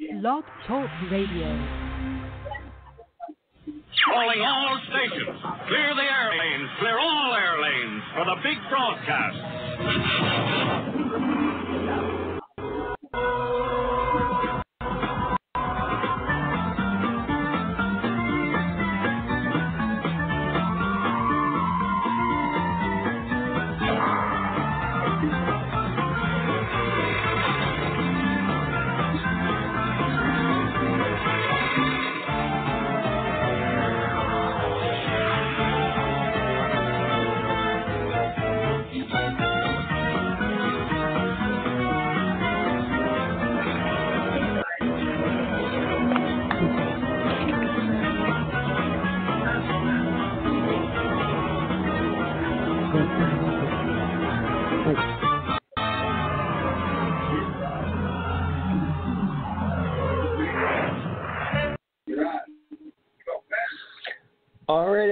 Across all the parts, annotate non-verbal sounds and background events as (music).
Blog Talk Radio. Calling all stations. Clear the air lanes. Clear all air lanes for the big broadcast.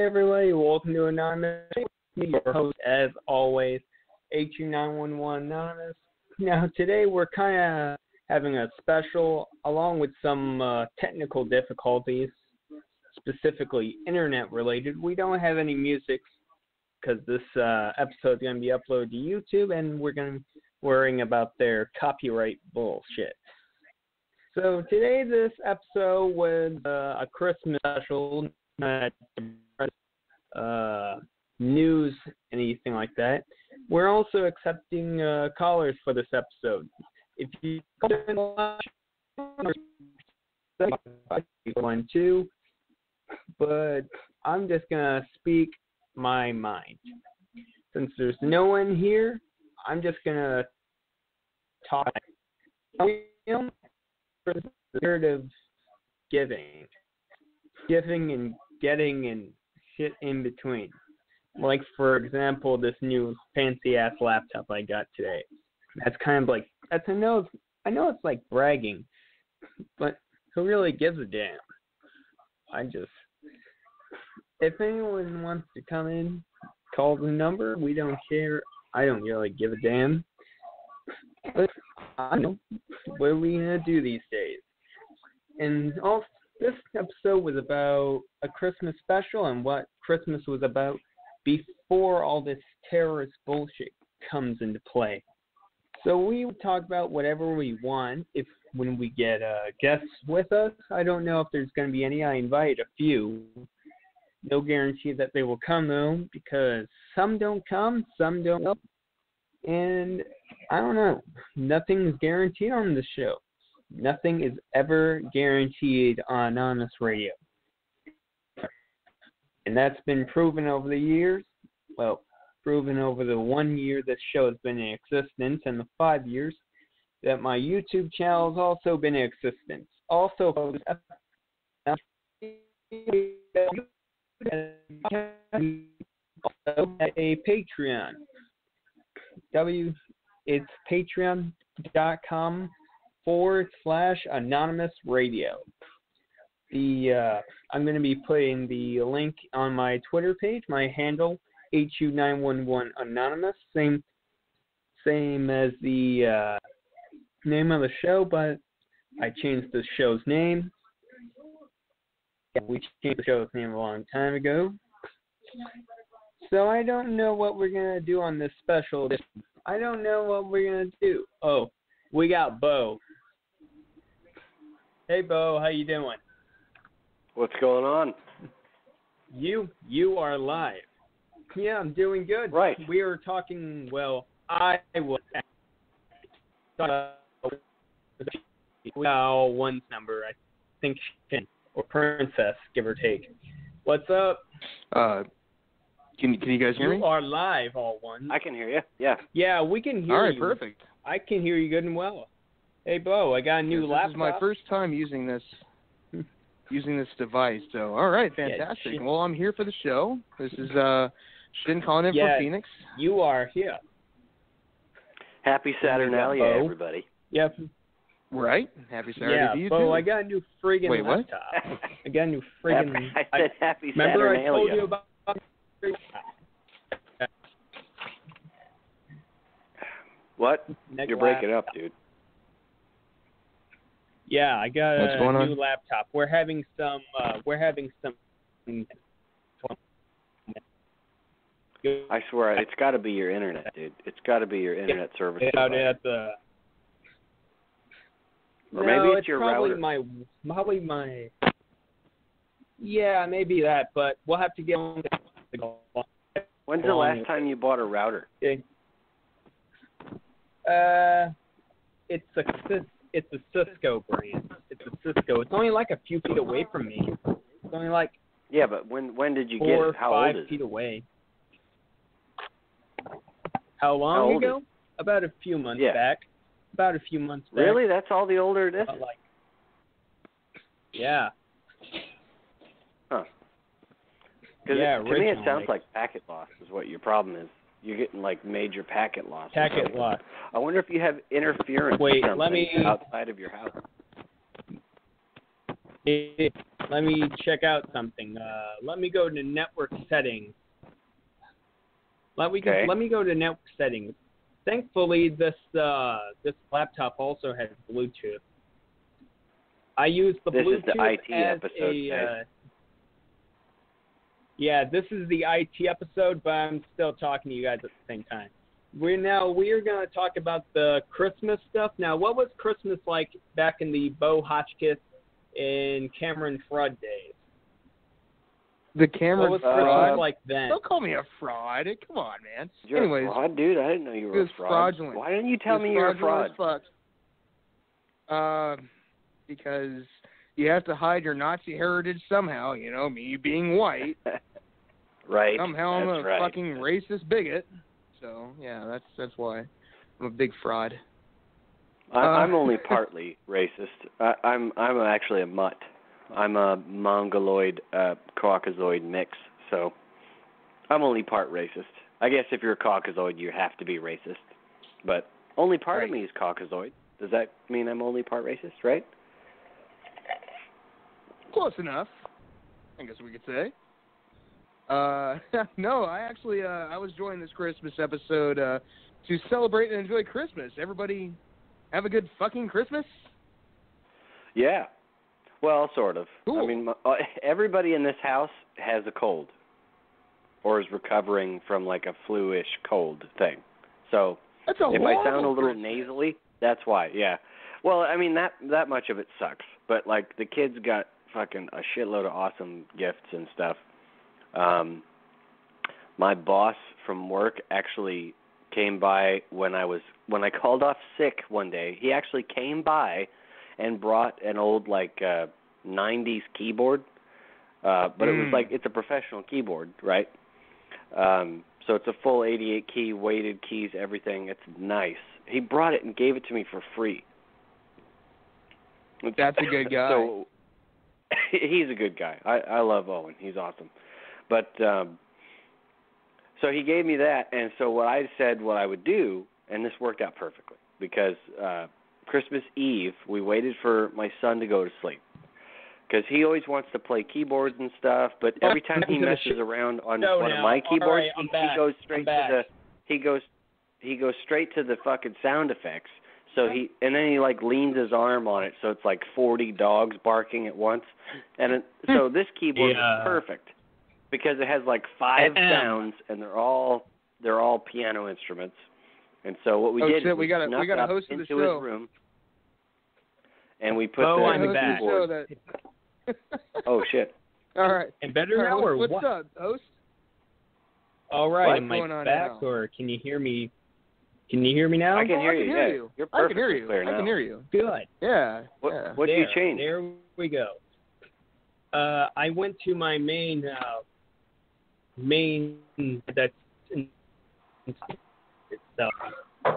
Everybody, welcome to Anonymous. Your host, as always, HU911 Anonymous. Now, today we're kind of having a special, along with some uh, technical difficulties, specifically internet related. We don't have any music because this uh, episode is going to be uploaded to YouTube, and we're going to be worrying about their copyright bullshit. So today, this episode was uh, a Christmas special not uh, news, anything like that. We're also accepting uh, callers for this episode. If you one two, but I'm just gonna speak my mind. Since there's no one here, I'm just gonna talk. Spirit of giving, giving and getting and shit in between. Like for example, this new fancy ass laptop I got today. That's kind of like that's I know I know it's like bragging, but who really gives a damn? I just if anyone wants to come in, call the number. We don't care. I don't really give a damn. But I know what are we gonna do these days? And also this episode was about a Christmas special and what Christmas was about before all this terrorist bullshit comes into play. So we talk about whatever we want if when we get uh, guests with us. I don't know if there's going to be any. I invite a few. No guarantee that they will come though, because some don't come, some don't. And I don't know. Nothing's guaranteed on the show. Nothing is ever guaranteed on Anonymous Radio. And that's been proven over the years. Well, proven over the one year this show has been in existence and the five years that my YouTube channel has also been in existence. Also, a Patreon. W, it's patreon.com forward slash anonymous radio. The uh, I'm going to be putting the link on my Twitter page, my handle HU911 anonymous, same same as the uh, name of the show, but I changed the show's name. We changed the show's name a long time ago. So I don't know what we're gonna do on this special. I don't know what we're gonna do. Oh, we got Bo. Hey Bo, how you doing? What's going on? You you are live. Yeah, I'm doing good. Right. We were talking. Well, I was. Well, one's number, I think, or princess, give or take. What's up? Uh, can can you guys hear you me? are live, all one. I can hear you. Yeah. Yeah, we can hear you. All right, you. perfect. I can hear you good and well. Hey, Bo, I got a new Yes, laptop. This is my first time using this (laughs) using this device. So, all right, fantastic. shit. well, I'm here for the show. This is uh, Shin calling in Yeah. from Phoenix. You are here. Happy Saturnalia, Bo. everybody. Yep. Right. Happy Saturday yeah, to you Bo, too. I got a new friggin' Wait, what? laptop. I got a new (laughs) friggin' I said happy remember I Saturnalia. told you about What? Next You're breaking up, dude. Yeah, I got What's a going on? new laptop. We're having some. Uh, we're having some. I swear, it's got to be your internet, dude. It's got to be your internet service. out at the. Or no, maybe it's your probably router. my probably my. Yeah, maybe that, but we'll have to get on. When's the last time you bought a router? Uh, it's a Cis- it's a Cisco brand. It's a Cisco. It's only like a few feet away from me. It's only like Yeah, but when when did you four get it? How five old is feet it? away. How long How ago? About a few months Yeah. back. About a few months back. Really? That's all the older it is? Like, yeah. Huh. Because Yeah, to me, it sounds like packet loss is what your problem is. You're getting like major packet loss. Packet loss. I wonder if you have interference Wait, let me- outside of your house. It, let me check out something. Uh, let me go to network settings. Let me go, Okay. let me go to network settings. Thankfully, this uh, this laptop also has Bluetooth. I use the This Bluetooth is the IT as episode, a. Uh, yeah, this is the IT episode, but I'm still talking to you guys at the same time. We're now we're gonna talk about the Christmas stuff. Now, what was Christmas like back in the Bo Hotchkiss and Cameron Fraud days? The Cameron what was Christmas fraud. like then? Don't call me a fraud. Come on, man. You're Anyways, a fraud, dude. I didn't know you it were was a fraud. fraudulent. Why didn't you tell me you're a fraud? as fuck. Uh, because you have to hide your Nazi heritage somehow. You know, me being white. (laughs) right. Somehow I'm a right. fucking racist bigot. So yeah, that's that's why I'm a big fraud. I, Uh, I'm only (laughs) partly racist. I, I'm I'm actually a mutt. I'm a mongoloid uh, caucasoid mix, so I'm only part racist. I guess if you're a caucasoid, you have to be racist. But only part of me is caucasoid. Does that mean I'm only part racist, right? Close enough, I guess we could say. Uh, (laughs) no, I actually uh, I was joining this Christmas episode uh, to celebrate and enjoy Christmas. Everybody have a good fucking Christmas. Yeah. Well, sort of. I mean, my, uh, (laughs) everybody in this house has a cold, or is recovering from like a flu-ish cold thing. So That's a if I sound a little nasally, that's why. Yeah. Well, I mean that that much of it sucks, but like the kids got fucking a shitload of awesome gifts and stuff. Um my boss from work actually came by when I was when I (laughs) called off sick one day. He actually came by and brought an old like uh 90s keyboard. Uh but it was Mm. like it's a professional keyboard, right? Um so it's a full 88 key, weighted keys, everything. It's nice. He brought it and gave it to me for free. That's a good (laughs) guy. So (laughs) he's a good guy. I I love Owen. He's awesome. But um so he gave me that and so what I said what I would do and this worked out perfectly because uh Christmas Eve we waited for my son to go to sleep. Cuz he always wants to play keyboards and stuff, but every time he Welcome to the messes around on now. one of my keyboards, right, he, he goes straight to the he goes he goes straight to the fucking sound effects. So he and then he like leans his arm on it, so it's like forty dogs barking at once. And it, so this keyboard Yeah. is perfect because it has like five Ahem. sounds, and they're all they're all piano instruments. And so what we Oh, did shit, is we got a- we got a host of the into show. room, and we put Oh, the, I'm the back. keyboard. So that... Oh shit! (laughs) All right. And better All right, now or what's what? up, host? All right, What's am I going on back now? or can you hear me? Can you hear me now? I can Oh, hear I can you. hear yeah, you. You're I can hear you. clear I can hear you. Good. Yeah. What yeah. what do you change? There we go. Uh, I went to my main uh, main that's in, itself. Okay,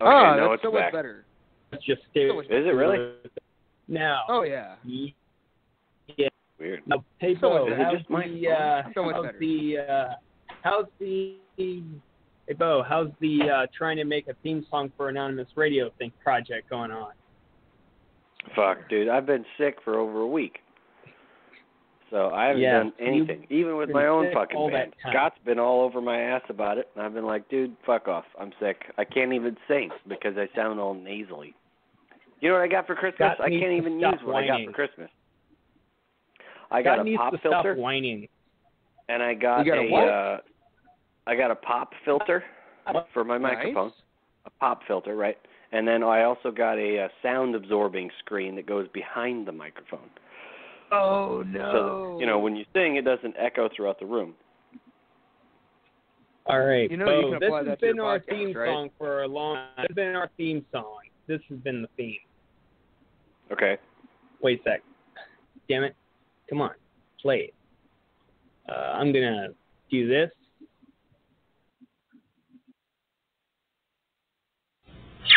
ah, now that's it's so back. much better. Let's just stay. So much Is it really? Now, Oh yeah. Yeah. Weird. now, hey So Bo, Is it how's just my the uh, So much how's better. the uh, how's the hey Bo, how's the uh, trying to make a theme song for anonymous radio thing project going on? Fuck, dude, I've been sick for over a week. So I haven't Yeah, done you've anything, even with my own fucking band. time. Scott's been all over my ass about it, and I've been like, dude, fuck off. I'm sick. I can't even sing because I sound all nasally. You know what I got for Christmas? Scott I can't even use what I got for Christmas. I God got a needs pop to filter, stop whining. and I got, You got a what? uh, I got a pop filter for my Nice. microphone. A pop filter, right? And then I also got a, uh sound absorbing screen that goes behind the microphone. Oh no! So you know, when you sing, it doesn't echo throughout the room. All right, You know you Bo, can this apply has that to been our podcast, theme right? song for a long. This has been our theme song. This has been the theme. Okay. Wait a sec. Damn it! Come on, play it. Uh, I'm gonna do this.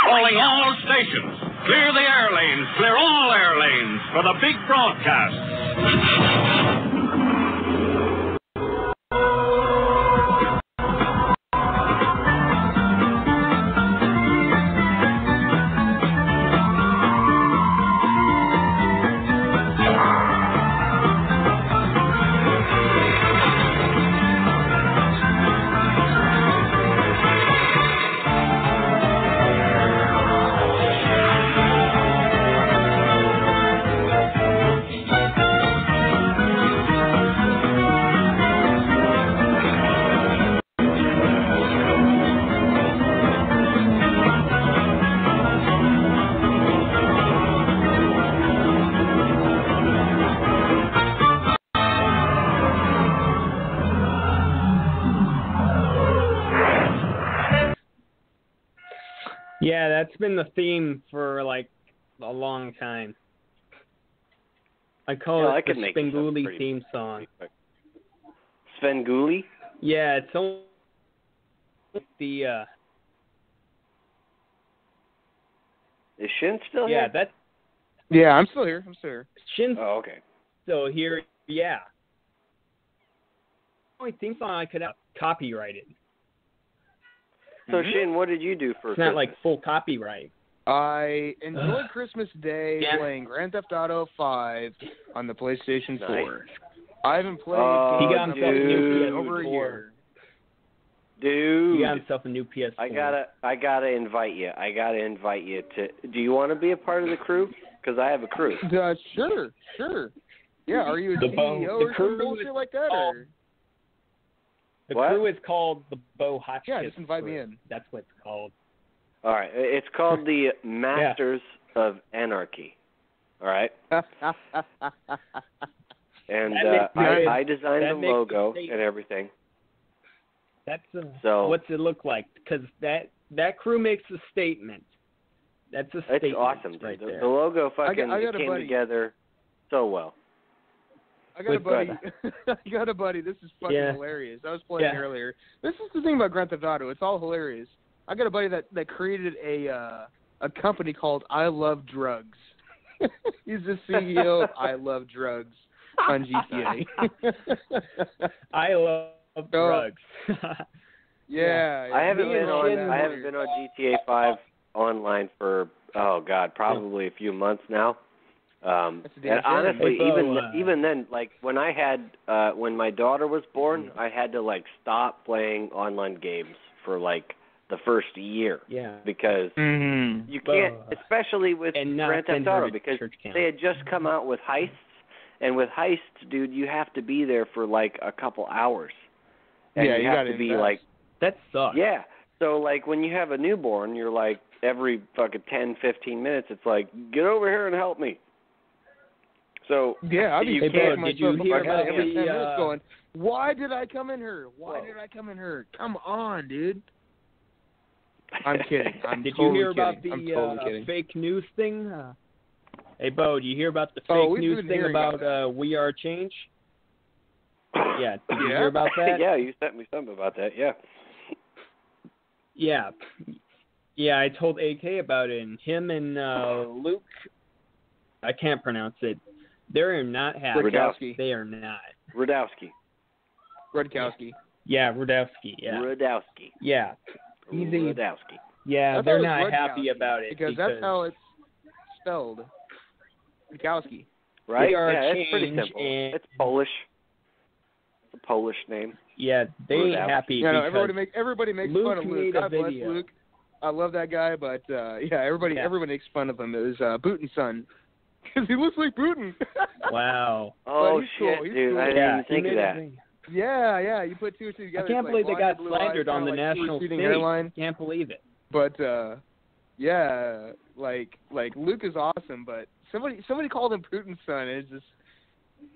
Calling all stations. Clear the air lanes. Clear all air lanes for the big broadcast. That's been the theme for like a long time. I call Yeah, it could the make Svengoolie pretty- theme song. Svengoolie? Yeah, it's only the uh Is Shin still yeah, here? Yeah, that's yeah, I'm still here. I'm still here. Shin's Oh, okay. So here. Yeah. Only theme song I could have copyrighted. So Mhm. Shin, what did you do for It's not like full copyright. I enjoyed Ugh. Christmas Day Yeah. playing Grand Theft Auto 5 on the PlayStation Nice. 4. I haven't played games He got on himself a new PlayStation in PS4. over a year. Dude, He got himself a new PS4. I gotta, I gotta invite you. I gotta invite you to. Do you want to be a part of the crew? Because I have a crew. Uh, sure, sure. Yeah, are you a The bone- CEO the or crew some bullshit like that? Or? The What? crew is called the Bo Hotchkiss. Yeah, just invite me in. That's what it's called. All right, it's called the (laughs) Masters of Anarchy. All right, (laughs) and uh, makes- I, I designed makes the the logo and everything. That's a, So- what's it look like? Because that that crew makes a statement. That's a It's statement awesome, dude. right the, there. the logo I fucking got- I got came buddy. together so well. I got a buddy. (laughs) I got a buddy. This is fucking Yeah. hilarious. I was playing Yeah. earlier. This is the thing about Grand Theft Auto. It's all hilarious. I got a buddy that that created a uh, a company called I Love Drugs. (laughs) He's the CEO of I Love Drugs on GTA. (laughs) I love drugs. yeah, I haven't been on. I haven't been on GTA Five online for oh god, probably a few months now. Um, That's a damn and honestly, Hey, even uh, even then, like when I had uh when my daughter was born, I had to like stop playing online games for like the first year yeah. because Mm-hmm. you can't, Bo. especially with Grand Theft Auto because they had just come out with heists, and with heists, dude, you have to be there for like a couple hours. And Yeah, you, you have gotta to be invest. like That sucks. yeah. So like when you have a newborn, you're like every fucking ten, fifteen minutes, it's like get over here and help me. So Yeah, I'd be You Hey, kicking Bo, did you myself hear my about head every the, 10 minutes uh, going, why did I come in here? Why Whoa. did I come in here? Come on, dude. I'm kidding. (laughs) I'm Did totally you hear about kidding. the I'm totally uh, kidding. fake news thing? Uh, hey, Bo, do you hear about the fake Oh, news thing about, about uh, We Are Change? Yeah, did you Yeah? hear about (laughs) that? yeah, you sent me something about that. Yeah. Yeah. Yeah, I told AK about it, and him and uh, Luke, I can't pronounce it. They are not happy. Rudowski. They are not. Rudowski. Rudkowski. Yeah, Rudowski. Yeah. Rudowski. Yeah. He's a- Rudowski. Yeah, I they're it was not happy about it because, that's how it's spelled. Rudkowski. Right? are yeah, it's pretty change simple. and- It's Polish. It's a Polish name. yeah, they ain't Rudowski. happy Yeah, no, because everybody makes everybody makes Luke fun of Luke. made God bless video. Luke. I love that guy, but uh yeah, everybody Yeah. everyone makes fun of him. It was uh and son. Because he looks like Putin. (laughs) Wow. Oh he's shit, cool, he's dude! cool. I didn't yeah, even think of that. big. yeah, yeah. You put two and two I can't believe like they got blonde, eyes, slandered on the like national receding stage. hairline. Can't believe it. But uh yeah, like like Luke is awesome, but somebody somebody called him Putin's son and it's just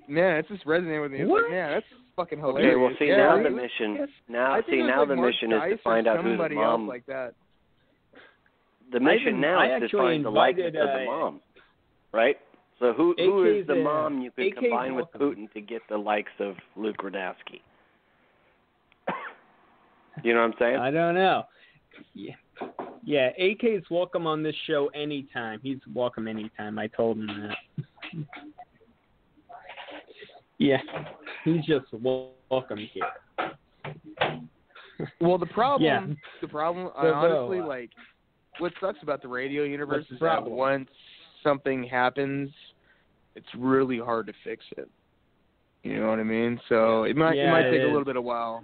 man, it's just resonating with me. It's What? like, man, that's fucking hilarious. Okay, hilarious. well, see yeah, now it the was- mission. yes. Now, I see now like the Mark mission is to find out who the mom. else like that. the mission even- now I is to actually find the likeness invited, of the uh, mom, right? So who who is the mom you could AK's combine with welcome. Putin to get the likes of Luke Radowski? (coughs) you know what I'm saying? I don't know. Yeah. Yeah, AK's welcome on this show anytime. He's welcome anytime. I told him that. (laughs) yeah, he's just welcome here. (laughs) Well, the problem, Yeah. the problem, I So, honestly uh, like. What sucks about the radio universe What's the is that once something happens, it's really hard to fix it. You know what I mean? So it might it Yeah, might it take a little bit of while.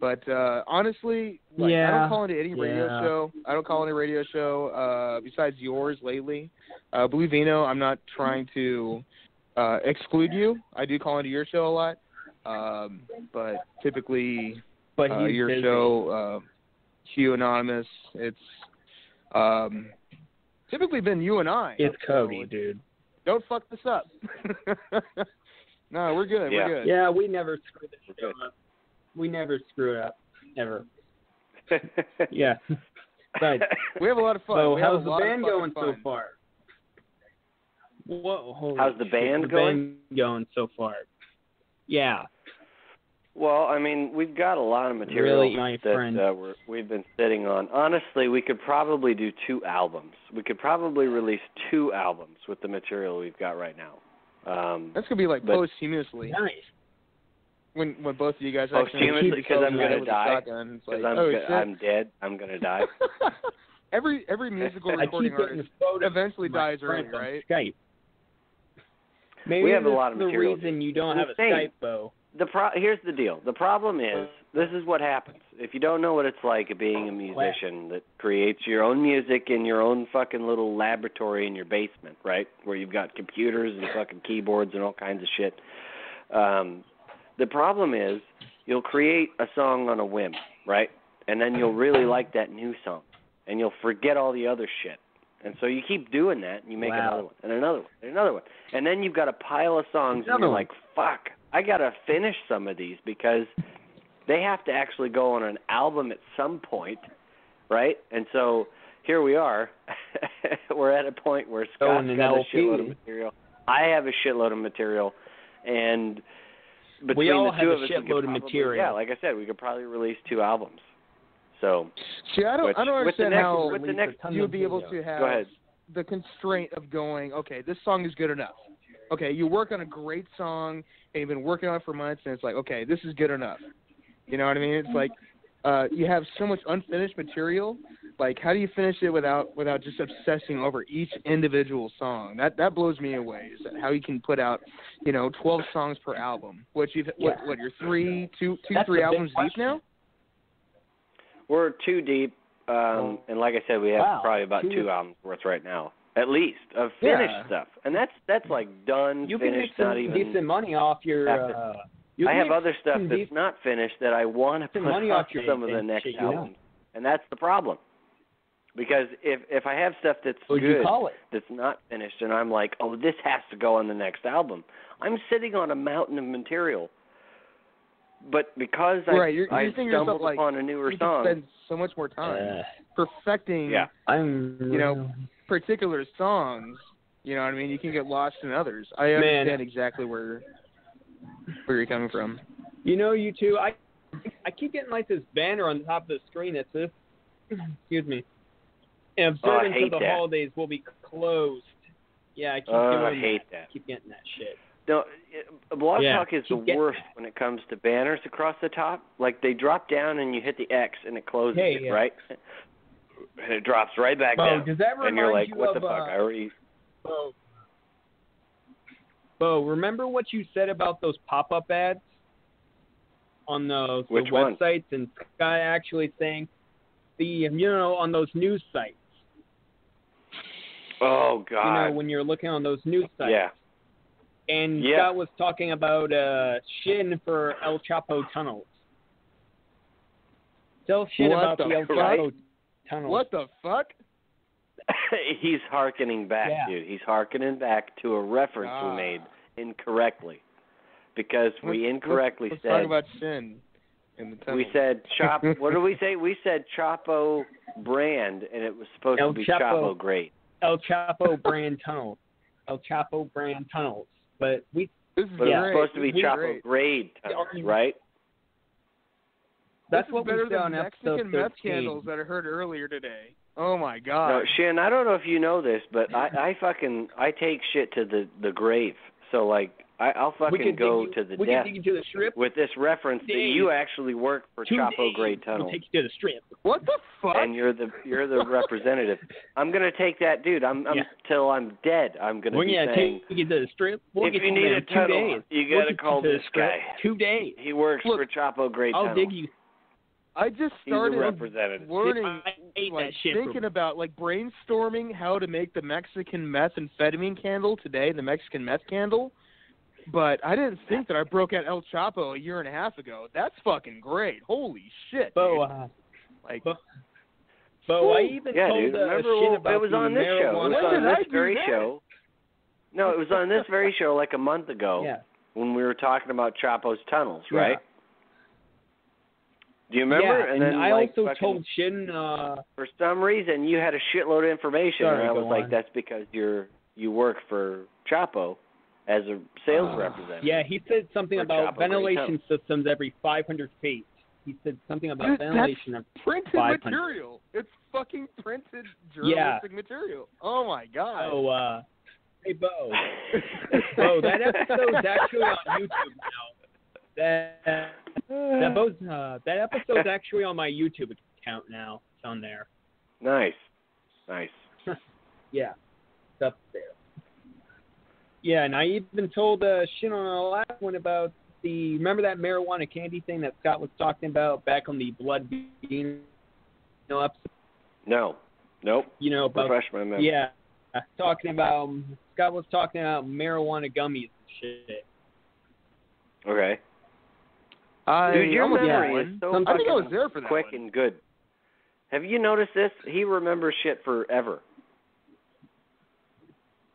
But uh honestly, like I don't call into any radio show. I don't call into a radio show uh besides yours lately. Uh Blue Vino, I'm not trying to uh exclude you. I do call into your show a lot. Um but typically But uh, your busy. show, uh, Q Anonymous. It's um, typically been you and I. It's So Cody, dude. Don't fuck this up. (laughs) no, we're good. Yeah. We're good. Yeah, we never screw this up. We never screw it up, ever. (laughs) Yeah. Right. (laughs) We have a lot of fun. So we how's the band fucking going so far? Whoa, holy How's the shit, band the going? Band going so far? Yeah. Well, I mean, we've got a lot of material Really, my that friend. uh, we're, we've been sitting on. Honestly, we could probably do two albums. We could probably release two albums with the material we've got right now. Um, That's gonna be like But- posthumously Nice. when when both of you guys actually Posthumously, keep 'cause I'm gonna with a die. shotgun. It's because like, I'm oh, go- shit. I'm dead. I'm gonna die. (laughs) every every (laughs) musical recording artist eventually dies early, right? Skype. Maybe We have a this lot of is the reason you don't It's have a insane. Skype, though. The pro- here's the deal. The problem is this is what happens. If you don't know what it's like being a musician that creates your own music in your own fucking little laboratory in your basement, right? Where you've got computers and fucking keyboards and all kinds of shit. Um the problem is you'll create a song on a whim, right? And then you'll really (clears throat) like that new song and you'll forget all the other shit. And so you keep doing that and you make Wow. another one and another one and another one. And then you've got a pile of songs and you're one. like, fuck, I got to finish some of these because they have to actually go on an album at some point, right? And so here we are. (laughs) We're at a point where Scott's Going an got a LP. shitload of material. I have a shitload of material, and between We all the have two a of us, we could shitload of probably- material. Yeah, like I said, we could probably release two albums. So See, I don't Which- I don't understand next- how with the next- you'll of be able to have go ahead. the constraint of going, okay, this song is good enough. Okay, you work on a great song and you've been working on it for months, and it's like, okay, this is good enough. You know what I mean? It's like uh, you have so much unfinished material. Like, how do you finish it without without just obsessing over each individual song? That that blows me away. Is that how you can put out, you know, twelve songs per album? What you what Yeah. what you're three two two That's three albums deep now? We're two deep, um, and like I said, we have Wow, probably about two- two albums worth right now, at least of finished Yeah. stuff, and that's that's like done, You can make finished, some not even. decent money off your. Uh, you I have other stuff some that's decent- not finished that I want to put money on off your some of the next shit, you albums, and that's the problem. Because if if I have stuff that's What would good call it? that's not finished, and I'm like, oh, this has to go on the next album, I'm sitting on a mountain of material. But because I Right, you're- I you're thinking to yourself, stumbled like, upon a newer You can song, spend so much more time Uh, perfecting yeah. I'm. You know, particular songs, you know what I mean? You can get lost in others. I Man. understand exactly where where you're coming from. You know, you two. I I keep getting like this banner on the top of the screen that says, "Excuse me." And Oh, I observance hate of the that. holidays will be closed. Yeah, I keep Oh, doing I hate that. that. Keep getting that shit. No, uh, it- Blog Yeah, Talk is the worst that. when it comes to banners across the top. Like they drop down and you hit the X and it closes Hey, it, yeah. right? And it drops right back Bo, down. does that remind and you're like, you what of, the fuck? uh, I already. Bo, Bo, remember what you said about those pop-up ads on those the Which one? websites and Sky actually saying the you know on those news sites. Oh God. You know when you're looking on those news sites. yeah. And Yeah. Scott was talking about uh Shin for El Chapo tunnels. Tell Shin What about the the, El? Chapo tunnels. What the fuck? (laughs) He's hearkening back, Yeah. dude. He's hearkening back to a reference Ah. we made incorrectly. Because we Let's- incorrectly let's, said talk about Shin in the tunnel. we said chop (laughs) what did we say? We said Chapo brand and it was supposed El to be Chapo. Chapo great. El Chapo brand tunnels. El Chapo brand tunnels. But we this is But Yeah. it was supposed to be This Chapo great. grade tunnels, right? That's what better we said on than Mexican meth 13. candles that I heard earlier today. Oh my No, god. Shin, I don't know if you know this, but I, I fucking I take shit to the the grave. So like I, I'll fucking go dig to you, the we death you to the strip. with this reference that you actually work for Two Chapo days. Grade We'll Tunnel, take you to the strip. what the fuck? and you're the you're the representative. I'm gonna take that, dude. I'm, I'm Yeah. till I'm dead. I'm gonna We're gonna saying take you to the strip. We'll If you you need a tunnel, days. you gotta get call this guy. Two days. he works Look, for Chapo Grade I'll Tunnel. dig you. I just started learning, like thinking about like brainstorming how to make the Mexican methamphetamine candle today, the Mexican meth candle. But I didn't think that I broke out El Chapo a year and a half ago. That's fucking great. Holy shit. Bo, uh, Like Bo, Bo, I even yeah, told dude. uh, Remember, shit well, about it was on this show. It marijuana. was When on did I this do very that? show. No, it was on this very show like a month ago (laughs) Yeah. when we were talking about Chapo's tunnels, Yeah. Right? Do you remember? Yeah, and then I like, also fucking- told Shin. Uh, for some reason you had a shitload of information, Sorry, and I was like, on. that's because you're you work for Chapo as a sales uh, representative. yeah, he said something about Chapo ventilation systems every 500 feet. He said something about Dude, that's- ventilation of printed 500. material. It's fucking printed Yeah. journalistic material. Oh my god. Oh, uh, hey Bo, (laughs) Bo, that episode's actually on YouTube now. That that uh, that episode's actually on my YouTube account now. It's on there. nice, nice. (laughs) Yeah, it's up there. Yeah, and I even told uh, Shin on the last one about the remember that marijuana candy thing that Scott was talking about back on the blood bean no episode. No, nope. You know about Refresh my yeah, talking about Scott was talking about marijuana gummies and shit. Okay. I, Dude, your I'm with yeah, memory is so I think I was fucking there for that quick one. and good. Have you noticed this? He remembers shit forever.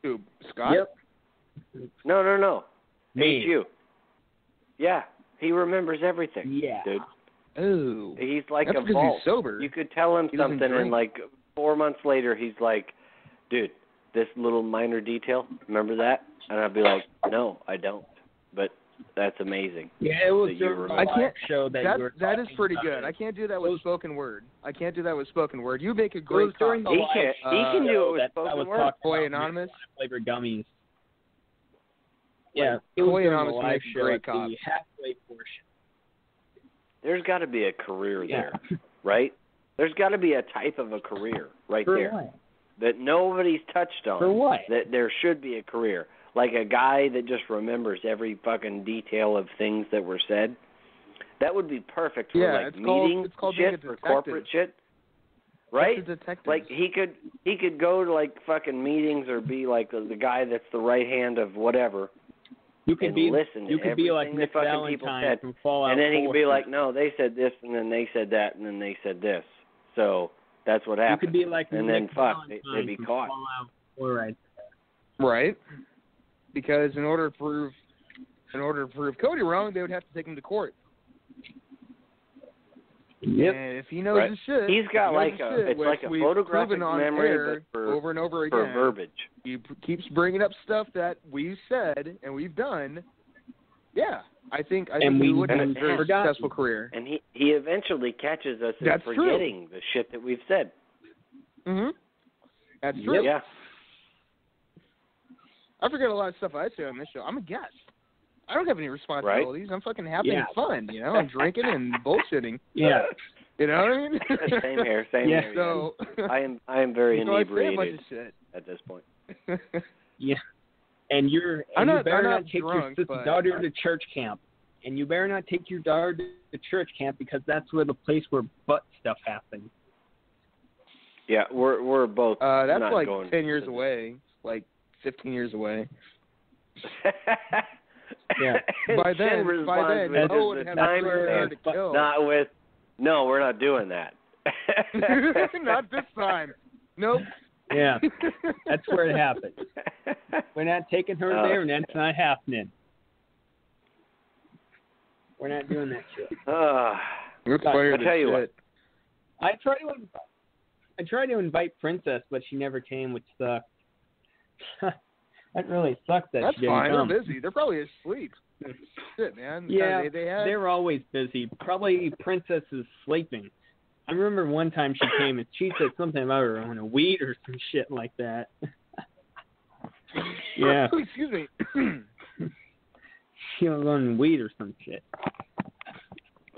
Dude, Scott? Yep. No, no, no. Me. It's you. Yeah, he remembers everything, Yeah. dude. Oh. He's like That's a because vault. he's sober. You could tell him He something, and like four months later, he's like, "Dude, this little minor detail, remember that?" And I'd be like, "No, I don't." But that's amazing. Yeah, it was that you during the remember. I can't- show that that you that is pretty good. it. I can't do that with Those- spoken word. I can't do that with spoken word. You make a great was during the He live can- show he can do it with that spoken I was word. talking Boy Anonymous? flavored gummies. Yeah, it was Boy Anonymous the live makes a show great cop. the halfway portion. There's got to be a career Yeah. there, right? There's got to be a type of a career right For there what? that nobody's touched on. For what? That there should be a career, like a guy that just remembers every fucking detail of things that were said. That would be perfect for Yeah, like it's called- it's called shit a for corporate shit, right? That's a detective. Like he could he could go to like fucking meetings or be like the, the guy that's the right hand of whatever, You could be listen you could be like everything Nick that fucking people Valentine said. from Fallout and then he could be like, no, they said this, and then they said that, and then they said this. So that's what happened. you could be like and Nick then fuck, they, Valentine they'd be caught. Fallout 4 right right? Because in order to prove in order to prove Cody wrong, they would have to take him to court. Yep. And if he knows Right. his shit, He's got he like a- shit, it's like a we've photographic proven on memory, air for- over and over again. For again. verbiage. He p- keeps bringing up stuff that we've said and we've done. Yeah, I think I And think he we would have a very forgot. successful career. And he he eventually catches us in That's true. forgetting the shit that we've said. hmm That's true. Yeah. I forget a lot of stuff I say on this show. I'm a guest. I don't have any responsibilities. I'm fucking having Yeah. fun, you know. I'm drinking and (laughs) bullshitting. Yeah. You know what I mean? (laughs) same here, same (laughs) Yeah. here. So I am I am very so I say a bunch inebriated of shit. at this point. Yeah. And you're and I'm you not- better I'm not, not take drunk, your but- daughter to church camp. And you better not take your daughter to church camp because that's where the place where butt stuff happens. Yeah, we're we're both. Uh, that's not like going ten years away, like fifteen years away. (laughs) Yeah. And (laughs) By then, by responds then, with Bo would the have time where, nowhere stamp, to kill. not with. No, we're not doing that. (laughs) Not this time. Nope. Yeah. That's where it happens. We're not taking her Oh, there, and that's not happening. We're not doing that shit. (sighs) Ah. That's I funnier tell than you what. I tried to invite, I tried to invite Princess, but she never came, which sucked. (laughs) that really sucked that That's she fine. come. They're busy. They're probably asleep. Shit, man. Yeah, they, they had. They're always busy. Probably Princess is sleeping. I remember one time she came and she said something about her on a weed or some shit like that. (laughs) yeah, Excuse me. she was on weed or some shit.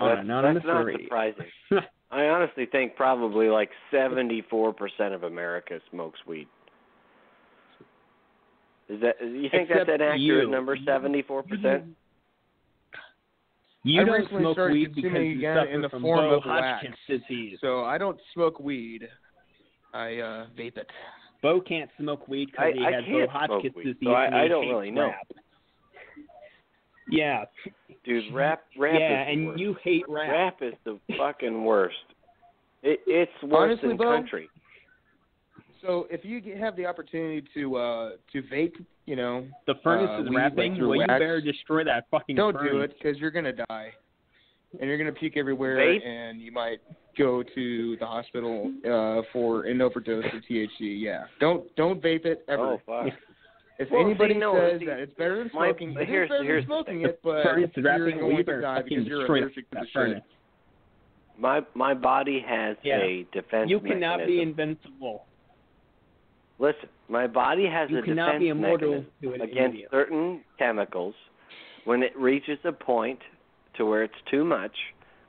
Oh, that's, not on that's not radio. surprising. (laughs) I honestly think probably like seventy-four percent of America smokes weed. Is that? You think Except that's an accurate you. number? Seventy-four percent. You I don't smoke weed because consuming you again suffer in the from form Bo of wax. Hodgkin's disease. So I don't smoke weed. I uh vape it. Bo can't smoke weed because he I has can't Bo Hodgkin's smoke weed, disease. so I- I don't hates really know. rap. Yeah, Dude, rap, rap yeah, is the and worst. you hate rap. Rap is the fucking worst. It, it's worse Honestly, than Bo, country. So if you have the opportunity to uh to vape, you know, The furnace uh, is weed, rapping. like through well, you better destroy that fucking don't furnace. do it because you're gonna die, and you're gonna puke everywhere, Vape? and you might go to the hospital uh for an overdose of THC. Yeah, don't don't vape it ever. Oh fuck. If Well, anybody see, no, says see, that it's better than my- smoking, it is here's- better here's- than smoking it, but you're going you to die because you're destroy allergic to that the shit. furnace. My my body has Yeah. a defense You cannot mechanism. be invincible. Listen, my body has You a defense be mechanism against immediately. certain chemicals. When it reaches a point to where it's too much,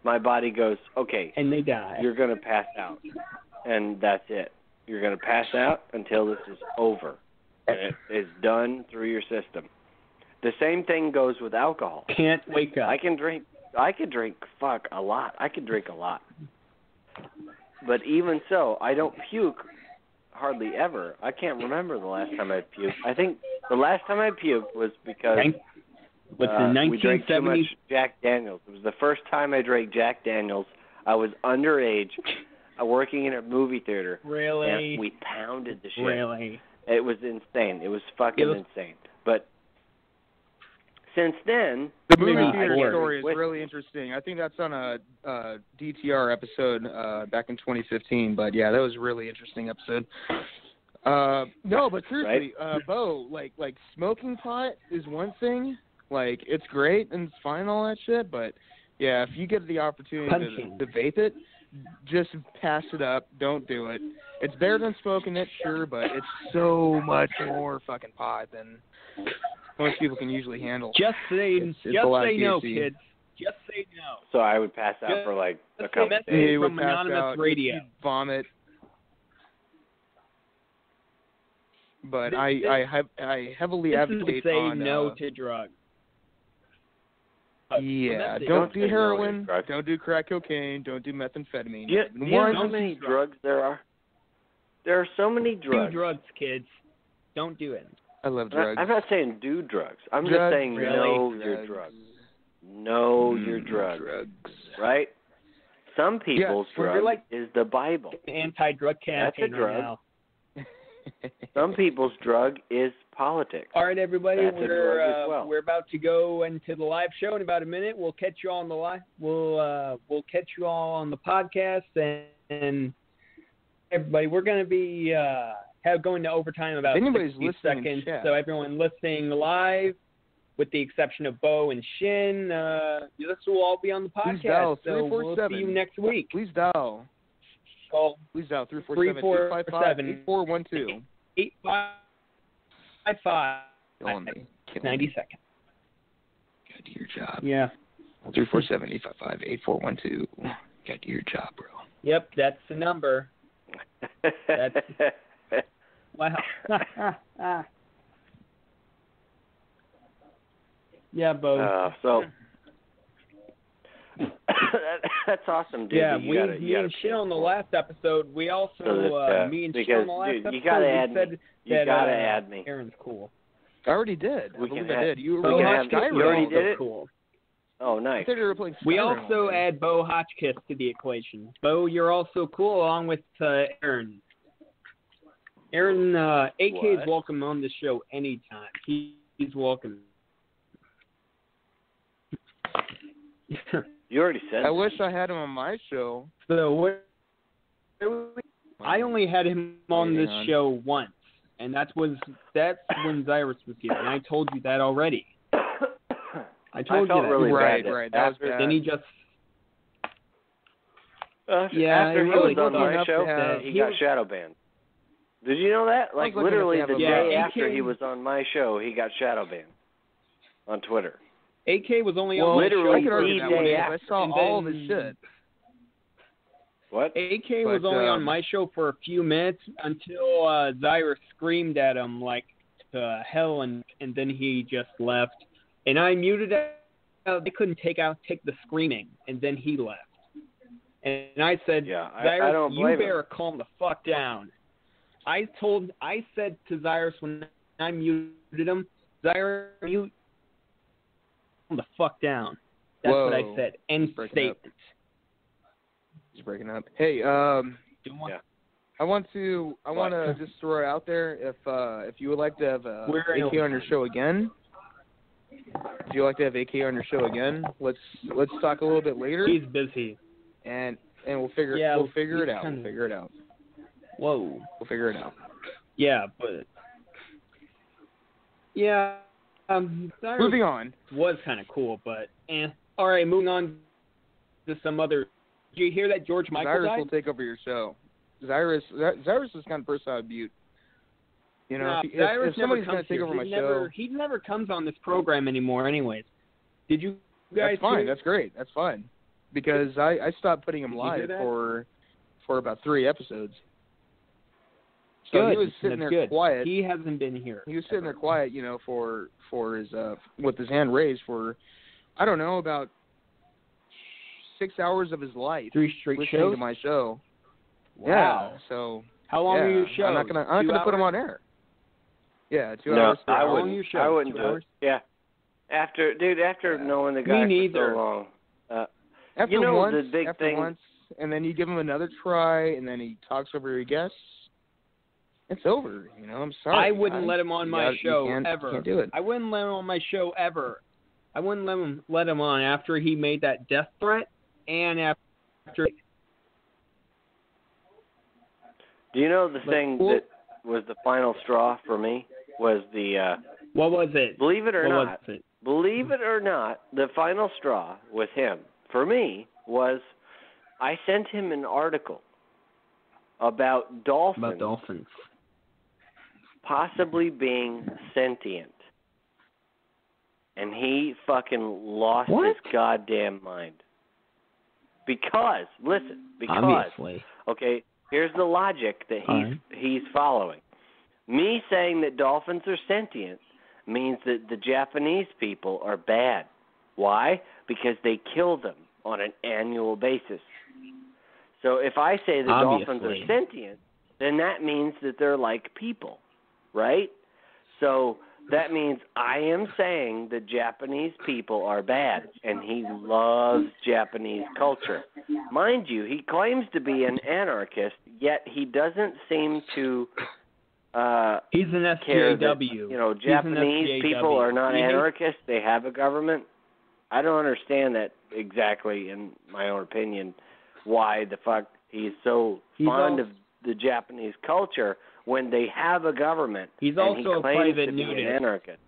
my body goes, okay, and they die. you're going to pass out. And that's it. You're going to pass out until this is over. And it is done through your system. The same thing goes with alcohol. Can't wake up. I can drink I could drink fuck a lot. I could drink a lot. But even so, I don't puke hardly ever. I can't remember the last time I puked. I think (laughs) the last time I puked was because Nin- What's uh, the we drank too much 1970s? Jack Daniels. It was the first time I drank Jack Daniels. I was underage, (laughs) uh, working in a movie theater, Really? and we pounded the shit. really? It was insane. It was fucking It was- insane. But since then, The movie Uh, theater story is really interesting. I think that's on a uh, DTR episode uh, back in 2015. But yeah, that was a really interesting episode. Uh, no, but seriously, uh, Bo, like like smoking pot is one thing. Like it's great and it's fine and all that shit. But yeah, if you get the opportunity to, to vape it, just pass it up. Don't do it. It's better than smoking it, sure, but it's so much more fucking pot than most people can usually handle. Just say, It's- it's just say no, kids. Just say no. so I would pass out Just- for like a couple say days. He would from pass Anonymous out, Radio. he'd vomit. But This- I this- I have I heavily This is advocate to say on no uh, to drugs. yeah, don't Don't do say no heroin, drugs. don't do crack cocaine, don't do methamphetamine. Do you, The do you know how many drugs there are? There are so many drugs. Do drugs. drugs, kids. Don't do it. I love I'm not- drugs. I'm not saying do drugs. I'm just saying really? know your drugs. Know your Mm, drugs, drugs. right? Some people's well, you're drug like- is the Bible. Anti-drug campaign That's a drug. right now. (laughs) Some people's drug is politics. All right, everybody, That's we're uh, well. we're about to go into the live show in about a minute. We'll catch you all on the live. We'll uh, we'll catch you all on the podcast and, and everybody. We're going to be uh, have going to overtime about If anybody's 60 seconds. chat. So everyone listening live, with the exception of Bo and Shin, uh, this will all be on the Please podcast. dial so we'll see you next week. Please dial. Call Please dial 347 347 8412. eight five five five Only. ninety seconds. Get to your job. Yeah. 347 855 8412. Get to your job, bro. Yep, that's the number. (laughs) That's- Wow. (laughs) yeah, Bo. uh, so (coughs) that's awesome, dude. yeah, You we gotta, you me and shit on the last episode. We also So that, uh, uh, me and shit because, on the last dude, episode. you gotta we add me. said You that, gotta uh, add me. Aaron's cool. I already did. We I believe can I did. You we were can playing have- Skyrim. you already also did it? Cool. Oh, nice. thought you were playing We also add Bo Hotchkiss to the equation. Bo, you're also cool along with uh, Aaron. Aaron, uh, AK is welcome on the show anytime. He, he's welcome. You already said. I wish I had him on my show. so what? I only had him on this on. show once, and that was that's when Cyrus was here, and I told you that already. (coughs) I told felt you that. really Right, bad. right, that was bad. Then he just after, Yeah, after he really was on sucked. my show, he, he got was- shadow banned. Did you know that? Like lucky enough to literally the him Yeah, day after AK he was on my show, he got shadow banned on Twitter. AK was only Well, on my literally I show the for day because I saw and all of then- his shit. What? AK was But, only on um, my show for a few minutes until uh, Zyra screamed at him like to hell, and and then he just left. And I muted it. Uh, they couldn't take out take the screaming, and then he left. And I said, Yeah, I, Cyrus, I don't you blame him. better calm the fuck down. I told, I said to Cyrus when I muted him, Cyrus, you calm the fuck down. That's what I said. End Breaking up. statement. He's breaking up. Hey, um, Do want- Yeah. I want to I want to just throw it out there if uh if you would like to have uh, We're in AK on your show again. If you'd like to have AK on your show again, let's let's talk a little bit later He's busy. and and we'll figure Yeah, we'll figure it out. kinda- We'll figure it out. Whoa. We'll figure it out. Yeah, but yeah, um, Cyrus Moving on. was kind of cool, but eh. All right, moving on to some other. Did you hear that George Michael Cyrus died? will take over your show. Cyrus Cyrus is kind of person I would mute. You know, Nah, if, if, Cyrus if somebody's never going comes to take here. over my he never, show, He never comes on this program anymore, anyways. Did you guys? that's fine. hear- That's great. That's fine. Because I I stopped putting him Did you live for for about three episodes. So good. he was sitting That's there good. quiet. He hasn't been here. He was sitting there quiet, you know, for for his uh with his hand raised for I don't know about six hours of his life Three straight listening shows. to my show. wow. Yeah. So How long yeah, are your shows? I'm not gonna I'm not Two gonna put him on air. Yeah, two no, hours. three I hours. long wouldn't. your show? I wouldn't Two do hours? it. Yeah. After, dude, after knowing the Me guy for so long, uh, After you know once, the big after thing- once, and then you give him another try, and then he talks over your guests. It's over. You know, I'm sorry. I wouldn't let him on my gotta- show can't- ever. can't do it. I wouldn't let him on my show ever. I wouldn't let him let him on after he made that death threat and after do you know the But- thing well- that was the final straw for me was the uh what was it? believe it or what not, was it? believe it or not, the final straw with him for me was I sent him an article about dolphins About dolphins. Possibly being sentient. And he fucking lost What? his goddamn mind. Because, listen, because Obviously. okay, here's the logic that he's Alright. he's following. Me saying that dolphins are sentient means that the Japanese people are bad. Why? Because they kill them on an annual basis. So if I say the dolphins are sentient, then that means that they're like people, right? So that means I am saying the Japanese people are bad, and he loves Japanese culture. Mind you, he claims to be an anarchist, yet he doesn't seem to uh He's an that SJW. you know Japanese people are not anarchists. They have a government. I don't understand that exactly, in my own opinion, why the fuck he's so He's fond of the Japanese culture when they have a government. He's and he also a private to be an nudist. anarchist.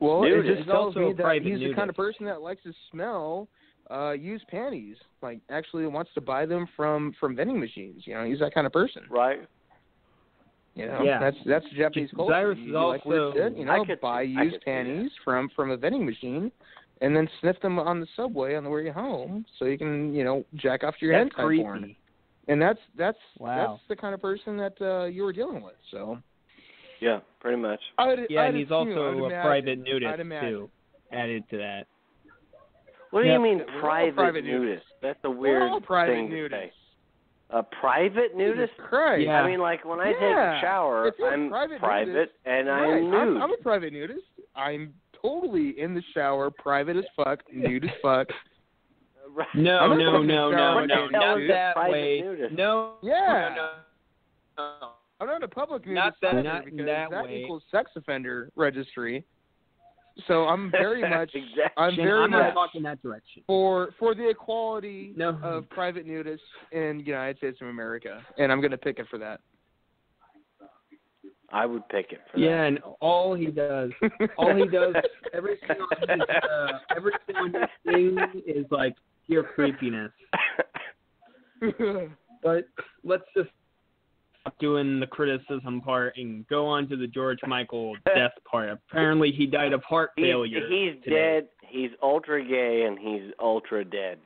Well, Nudist. it just He's tells also me that private he's the kind of person that likes to smell uh used panties. Like actually wants to buy them from from vending machines. You know, he's that kind of person. Right? You know, Yeah. that's that's Japanese culture. Cyrus you, is you like weird also- shit, you I know, could buy see- I used could panties from from a vending machine, and then sniff them on the subway on the way home, so you can you know jack off to your That's hentai creepy. porn. And that's that's Wow. that's the kind of person that uh you were dealing with. So Yeah, pretty much. I'd, Yeah, I'd and he's also I'd a imagine- private I'd nudist imagine. too. Added to that. What do Yep. you mean We're private, private nudist? nudists. That's a We're weird all private thing to say. A private nudist? Jesus Christ. Yeah. I mean, like when I take a shower, If you're a I'm private private nudist- and Right. I'm nude. I'm, I'm a private nudist. I'm totally in the shower, private as fuck, nude as fuck. Right. No, I'm no, no, no, no, naked, not that way. No, Yeah. no, no, no. I'm not a public nudist Not that- not because that that way. equals sex offender registry. So I'm (laughs) very much exactly. I'm very I'm much not talking that direction. for for the equality No. of private nudists in the United States of America, and I'm going to pick it for that. I would pick it for that. Yeah, and all he does, all he does, everything (laughs) on his, uh, everything on his thing is like pure creepiness. (laughs) But let's just stop doing the criticism part and go on to the George Michael (laughs) death part. Apparently, he died of heart he's, failure. he's today. dead. He's ultra gay and he's ultra dead.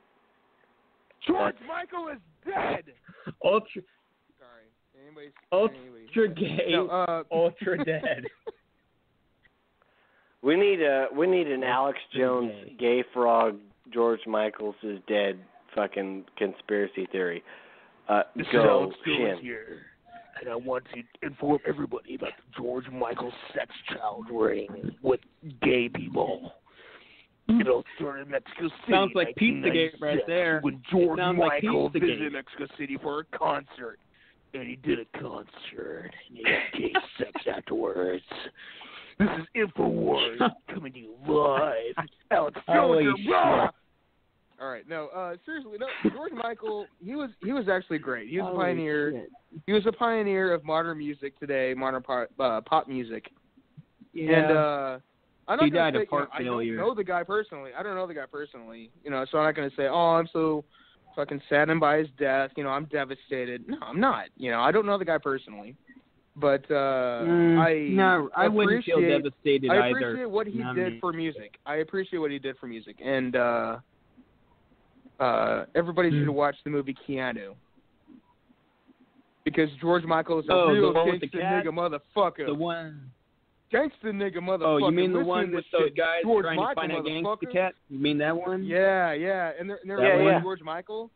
George Michael is dead. Ultra, Sorry. Anyways. Ultra anyways. gay, No, uh, (laughs) ultra dead. We need a we need an Alex Jones gay. gay frog George Michaels is dead fucking conspiracy theory. Uh, This is go Alex Jones Shin. here, and I want to inform everybody about the George Michael sex child ring with gay people. You know, started in Mexico City. Sounds in like Pizzagate right there. When George sounds like Michael visited Mexico City for a concert, and he did a concert, and he had gay (laughs) sex afterwards. This is Infowars (laughs) coming to you live. Alex Jones, here, blah! All right. No. Uh, seriously. No. George Michael. He was. He was actually great. He was a pioneer. shit. He was a pioneer of modern music today. Modern pop, uh, pop music. Yeah. And uh, I'm not He died of say, you know, heart I don't know the guy personally. I don't know the guy personally. You know, so I'm not gonna say, oh, I'm so fucking saddened by his death. You know, I'm devastated. No, I'm not. You know, I don't know the guy personally. But uh, Mm, I no, I wouldn't feel devastated I either. appreciate what he did me. for music. I appreciate what he did for music, and uh, uh, everybody should Hmm. watch the movie Keanu because George Michael is a Oh, real gangster nigga motherfucker. The one. gangster nigga motherfucker. Oh, you mean the Listen one with those shit. guys George trying Michael, to find a gangster cat? You mean that one? Yeah, yeah, and they're, and they're Yeah, yeah. George Michael.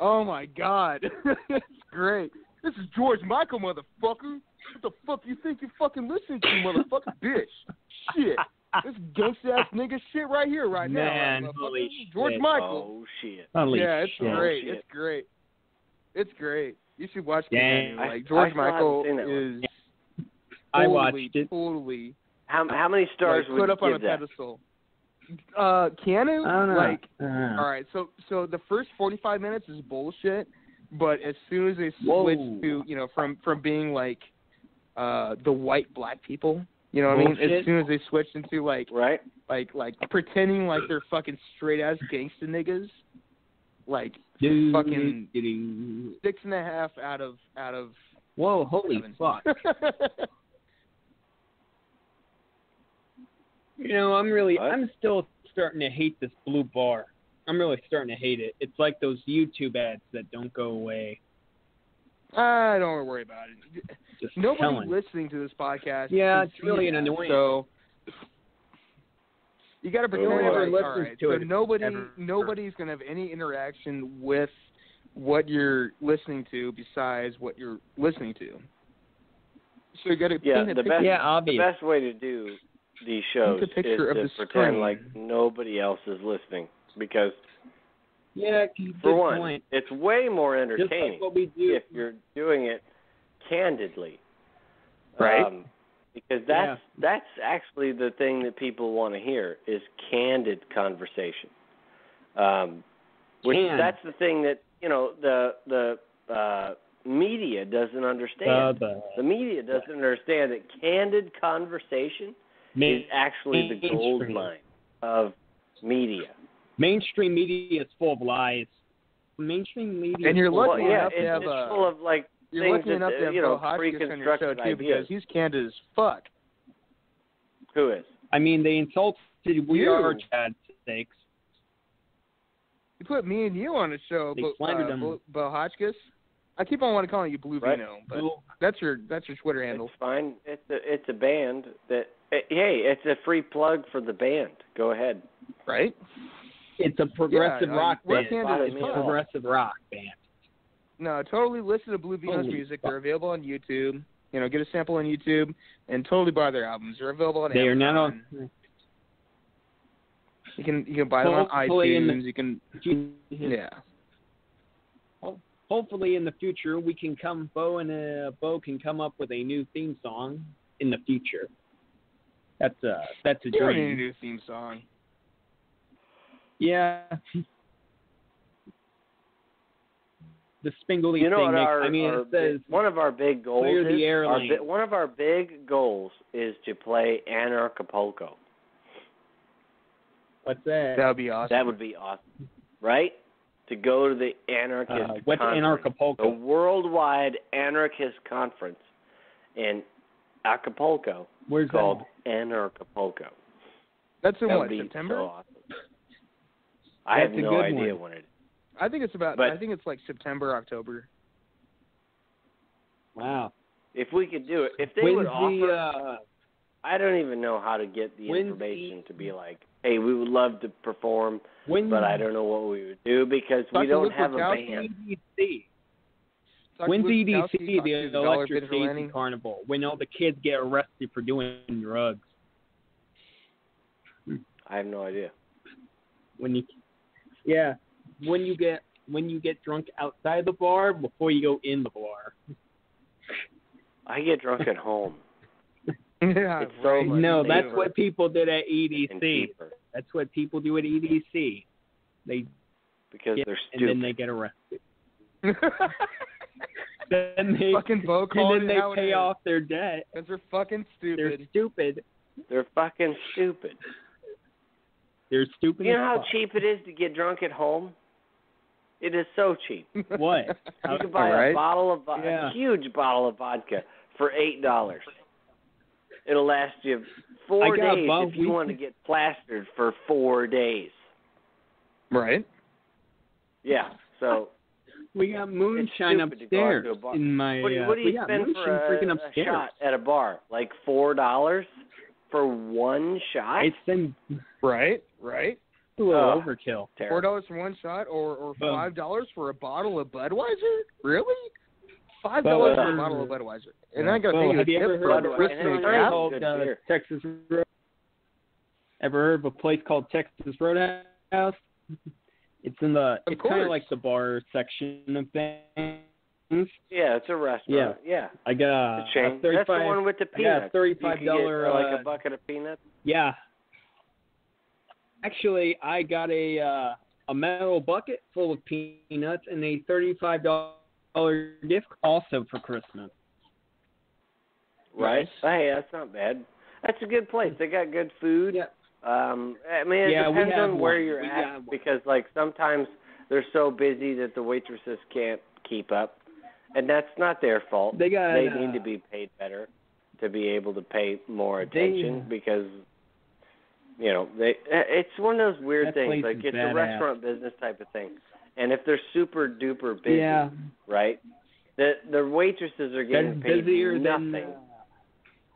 Oh my God, (laughs) it's great. This is George Michael, motherfucker. What the fuck you think you fucking listening to, motherfucker, bitch? Shit, this gangsta ass nigga shit right here, right Man, now, right, holy. George shit. Michael. Oh shit. Holy yeah, it's shit. great. It's great. It's great. You should watch Dang. Keanu. Like George I still haven't Michael seen that is I totally, watched it. totally How how many stars like, would put you up on a that? pedestal. Uh, Keanu, I don't know. like Uh, All right, so so the first forty five minutes is bullshit, but as soon as they Whoa. switch to you know from from being like uh the white black people, you know what I mean? As soon as they switch into like Right? like like pretending like they're fucking straight ass gangsta niggas, like doo- fucking- doo. six and a half out of out of Whoa, holy seven. fuck. (laughs) You know, I'm really, What? I'm still starting to hate this blue bar. I'm really starting to hate it. It's like those YouTube ads that don't go away. I don't worry about it. Just Nobody telling. listening to this podcast. Yeah, it's really that, an annoyance. So you got to pretend one ever like, all listens right, to so it nobody, ever. nobody's gonna have any interaction with what you're listening to besides what you're listening to. So you got to Yeah, the picture. best- yeah, The best way to do these shows Take a picture is of to the pretend screen. like nobody else is listening because Yeah, good for one, point. it's way more entertaining like what we do. if you're doing it candidly. Right. Um, because that's that's actually the thing that people want to hear is candid conversation. Um, which Can. that's the thing that you know the the uh, media doesn't understand. Uh, the media doesn't understand that candid conversation the is actually the gold mine of media. Mainstream media is full of lies. Mainstream media. And you're is full of lucky well, yeah, enough to have a- full of like You're things lucky enough to have you know Bill Hotchkiss on your show pre-constructed too ideas. because he's candid as fuck. Who is? I mean, they insulted we You. are Chad sakes. You put me and you on the show, They but uh, him. Bill, Bill Hotchkiss. I keep on wanting to call you Blue Right. Vino, but that's your that's your Twitter handle. It's fine. It's a it's a band that hey, it's a free plug for the band. Go ahead. right? It's a progressive Yeah, rock band. It's a progressive rock band. No, totally listen to Blue Holy music. fuck. They're available on YouTube. You know, get a sample on YouTube and totally buy their albums. They're available on They are not Amazon. on. You can you can buy them on in the- iTunes. You can yeah. Hopefully, in the future, we can come. Bo and uh, Bo can come up with a new theme song in the future. That's a that's a You a dream. new theme song. Yeah. The spingly You know thing what makes. our, I mean, our it says one of our big goals clear the is air our one of our big goals is to play Anarchapulco. what's that? That would be awesome. That would be awesome, right? To go to the anarchist Uh, what's conference, the worldwide anarchist conference in Acapulco Where's called that? Anarchapulco. That's in That what September? so awesome. I have That's a no idea one. when it is. I think it's about. But- I think it's like September, October. Wow. If we could do it, if they When's would offer, the uh, I don't even know how to get the information the- to be like, hey, we would love to perform, when but I don't know what we would do because Talk we don't Luke have a band. EDC? Talk When's EDC, Wachowski, talk the Electric Daisy Carnival? When all the kids get arrested for doing drugs. I have no idea. When you, yeah, when you get when you get drunk outside the bar before you go in the bar. I get drunk at home. (laughs) yeah, It's so right. much no, that's what people did at EDC. That's what people do at EDC. They because get they're stupid, and then they get arrested. (laughs) Then they fucking Bo called and then they pay off their debt. Because they're fucking stupid. They're stupid. stupid. They're fucking stupid. They're stupid. You know how fuck. cheap it is to get drunk at home? It is so cheap. (laughs) What? You can buy Alright. a bottle of vo- Yeah. a huge bottle of vodka for eight dollars. It'll last you four I days if you want to get plastered for four days. right? Yeah. So We got moonshine stupid go upstairs to a bar. in my. what, do you- uh, what do you spend for a, a shot at a bar? Like four dollars for one shot? It's been Right? Right? a little Oh. overkill. Four dollars for one shot, or or five dollars for a bottle of Budweiser? Really? Five dollars for a bottle of Budweiser, and I got to Well, pay you have you ever for heard of a Budweiser. Place called uh. Texas? Ro- Ever heard of a place called Texas Roadhouse? (laughs) It's in the. Of it's kind of like the bar section of things. Yeah, it's a restaurant. Yeah. yeah. I got The a chain. That's the one with the a peanuts. thirty-five you could get, dollar. uh, like uh, a bucket of peanuts. Yeah. Actually, I got a uh, a metal bucket full of peanuts and a thirty-five dollar gift also for Christmas. Right. Hey, that's not bad. That's a good place. They got good food. Yeah. Um, I mean, it Yeah, depends on where one. you're We at because, like, sometimes they're so busy that the waitresses can't keep up, and that's not their fault. They got. they uh, need to be paid better to be able to pay more They- attention because you know they it's one of those weird things like it's badass. a restaurant business type of thing and if they're super duper busy Yeah. right the the waitresses are getting That's paid nothing than. Uh,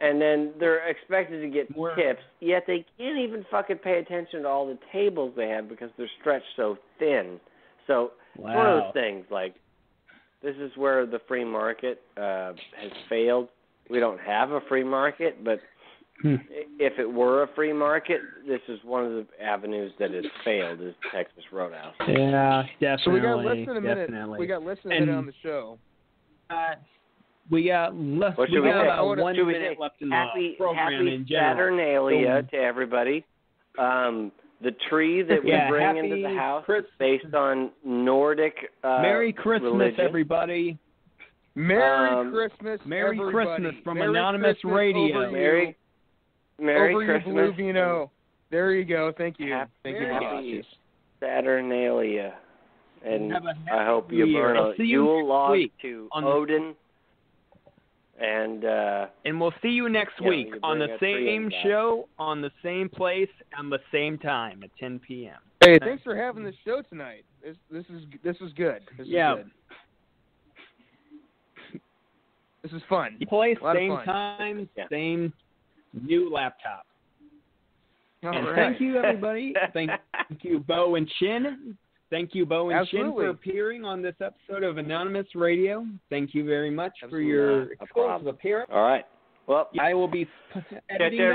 and then they're expected to get More- tips yet they can't even fucking pay attention to all the tables they have because they're stretched so thin so it's one of wow. those things like this is where the free market uh has failed we don't have a free market but Hmm. if it were a free market this is one of the avenues that has failed is texas roadhouse Yeah, definitely. So we got less than a minute. Definitely. We got less than a And- minute on the show. Uh, we got less. What we should we got say? about one should we minute left in happy the program happy in general. saturnalia So- to everybody um the tree that we yeah, bring into the house Christmas. based on nordic uh Merry Christmas, religion. everybody. Merry Um, Christmas, Merry everybody. Christmas from Merry Anonymous Christmas Radio. Over you. merry merry over christmas you, Blue Vino. There you go. Thank you. Happy- Thank you, Happy boss. Saturnalia. And Have a I hope you year. burn a see you Yule log to on- Odin. And uh And we'll see you next Yeah, week on the same in back. show, on the same place, on the same time at 10 p.m. Hey, thanks for having this show tonight. This this is this is good. This Yeah. is good. This is fun. Place, A lot of same fun. time, Yeah. same new laptop. All and right. thank you, everybody. thank, (laughs) thank you, Bo and Shin. Thank you, Bo and Absolutely. for appearing on this episode of Anonymous Radio. Thank you very much for your exclusive appearance. All right. Well, I will be (laughs) editing